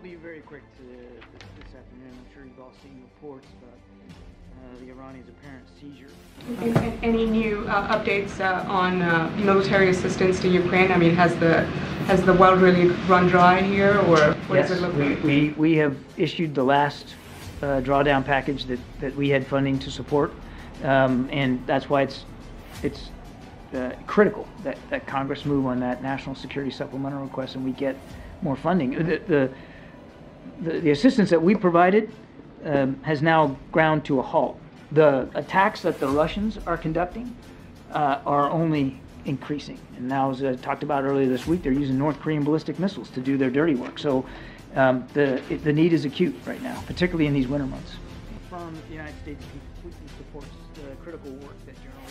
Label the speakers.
Speaker 1: be very quick to this, this afternoon. I'm sure you've all seen reports about uh, the Iranians' apparent seizure.
Speaker 2: Any new uh, updates uh, on uh, military assistance to Ukraine? I mean, has the has the well really run dry here, or what
Speaker 1: yes,
Speaker 2: does it look
Speaker 1: we,
Speaker 2: like?
Speaker 1: we, we have issued the last uh, drawdown package that, that we had funding to support, um, and that's why it's it's uh, critical that, that Congress move on that national security supplemental request and we get more funding. The, the, the, the assistance that we provided um, has now ground to a halt. The attacks that the Russians are conducting uh, are only increasing. And now, as I talked about earlier this week, they're using North Korean ballistic missiles to do their dirty work. So um, the, it, the need is acute right now, particularly in these winter months. From the United States completely supports the critical work that General